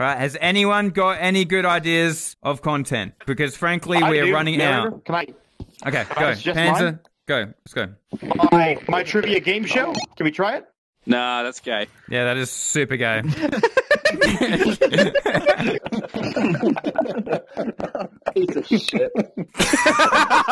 Right? Has anyone got any good ideas of content? Because frankly, we're running out. Can I? Okay, go. Panzer, go. Let's go. My my trivia game show. Can we try it? Nah, that's gay. Yeah, that is super gay. Piece of shit.